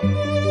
Música